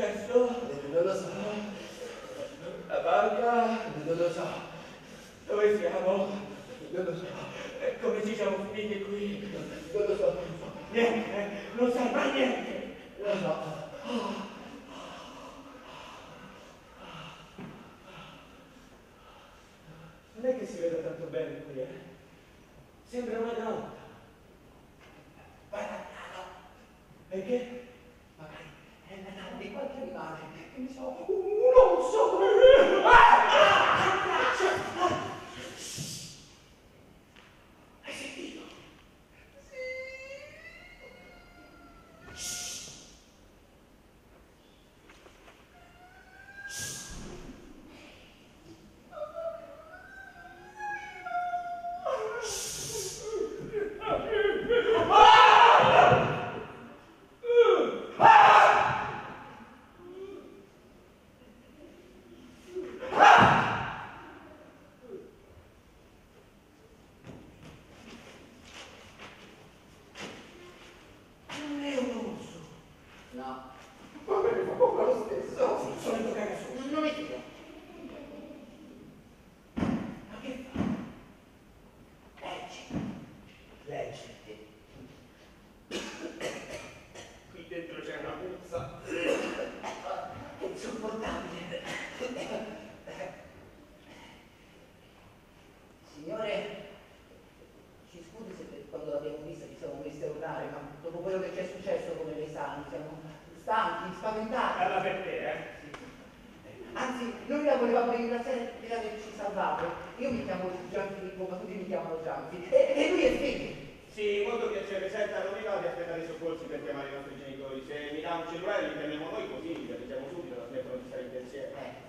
successo? Eh, non lo so. La barca? Eh, non lo so. Dove siamo? Non lo so. Eh, come ci siamo finiti qui? Non lo so. Niente, non serve niente. Non lo so. Non è che si veda tanto bene qui, eh? Sembra una grotta. Guarda, E che? Yeah.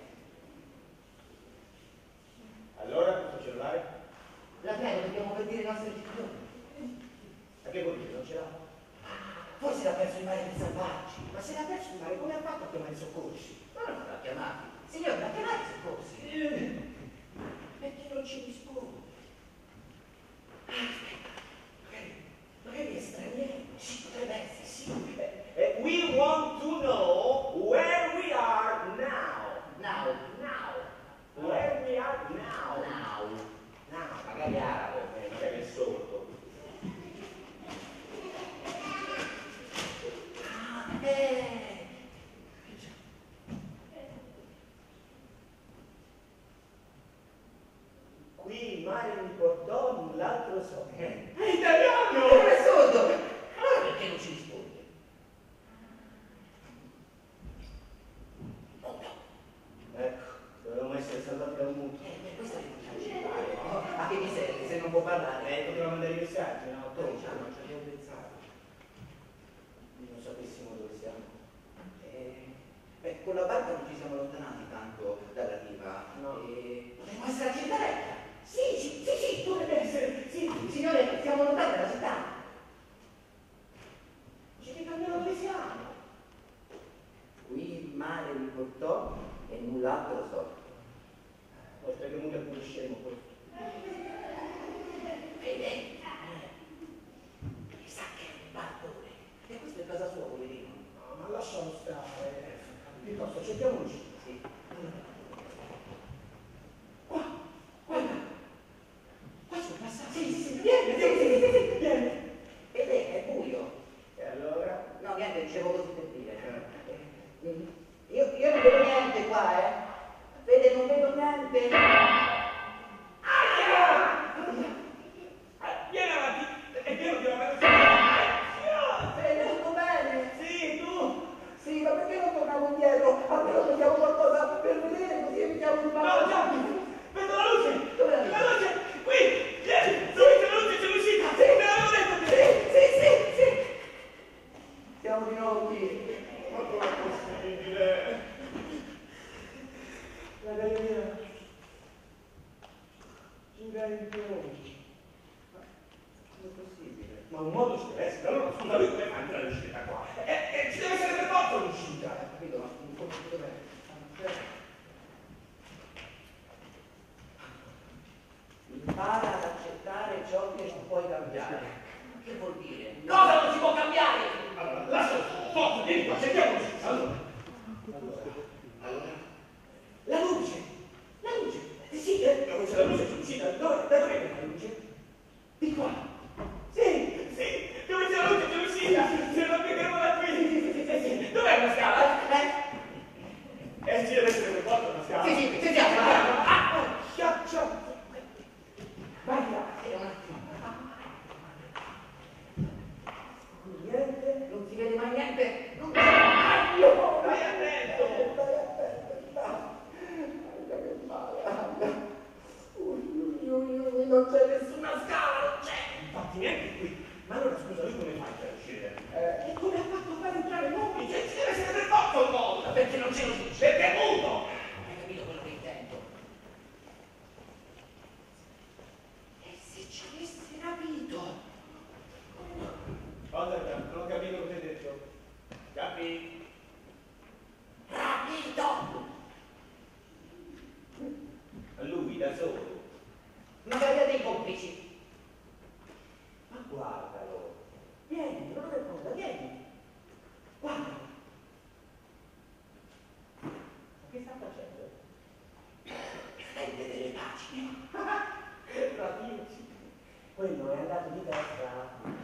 un modo diverso. Allora scusa, lui come mangia la ricetta qua? Eh, pagine. Radici. Quello è andato di testa.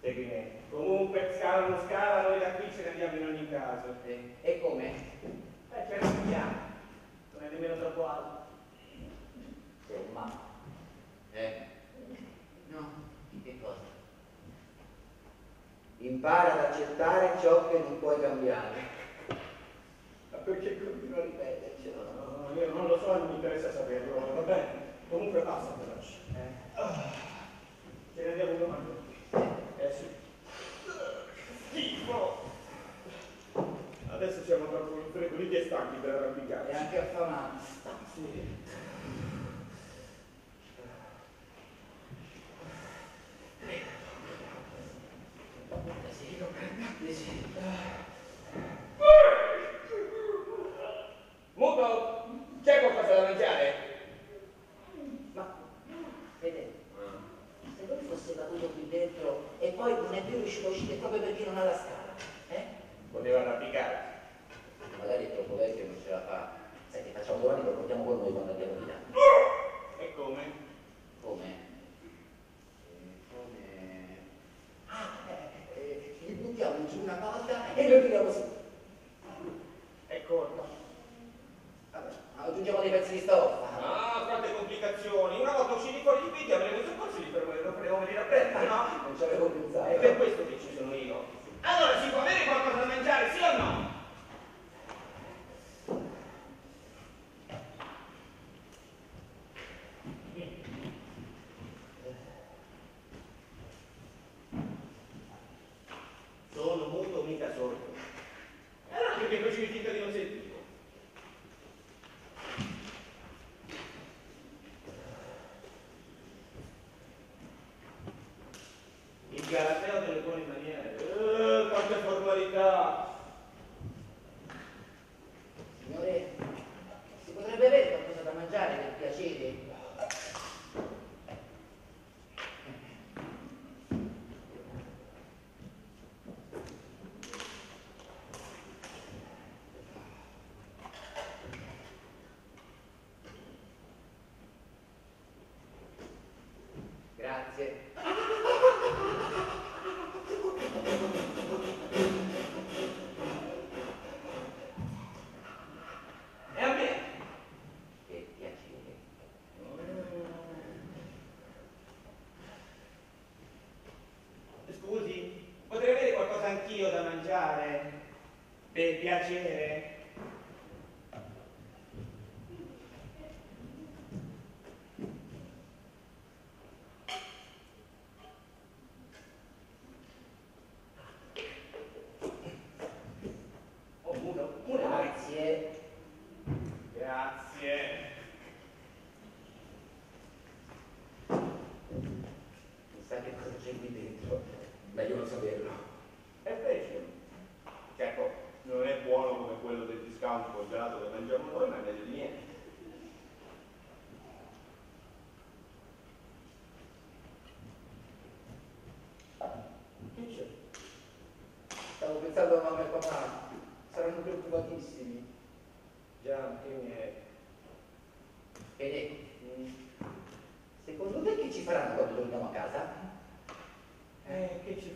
Segui me. Comunque, scala non scala, noi da qui ce ne andiamo in ogni caso. Eh, E come? Eh, c'è un piano. Non è nemmeno troppo alto. Insomma. Eh? No, che cosa? Impara ad accettare ciò che non puoi cambiare. Ripetercelo? No, io non lo so, non mi interessa saperlo. Va bene. Comunque basta, lascio. Eh? Ah, Ce ne andiamo domani. Eh sì. Schifo. Adesso siamo troppo freddoliti e stanchi per E arrampicarci. anche affamati. Sì. Sì, sì. Muto, c'è qualcosa da mangiare? Ma, vede, se lui fosse caduto qui dentro e poi non è più riuscito a uscire proprio perché non ha la scala, eh? Poteva arrampicarsi. Magari è troppo vecchio e non ce la fa. Sai che facciamo domani lo portiamo con noi quando andiamo di là. E come? Come? Eh, come? Ah, eh, eh, gli buttiamo giù una cosa e lo tiriamo su. È corto. Vabbè, aggiungiamo dei pezzi di stoffa. Ah, quante complicazioni. Una volta usciti fuori di qui, avremo i soccorsi li faremo- lo faremo venire a prendere, no? Non ci avevo pensato. È per questo che ci sono io. Allora, si può avere qualcosa girmi dentro, meglio non saperlo. E invece, certo, non è buono come quello del discount congelato che mangiamo noi, ma è meglio di niente. Che c'è? Stavo pensando a mamma e papà, saranno preoccupatissimi. Già, anche che miei. Bene, mm, secondo te che ci faranno quando torniamo a casa? package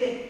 Amen.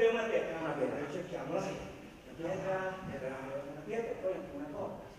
abbiamo una pietra, una pietra, cerchiamo la pietra, una pietra, una pietra e poi una porta.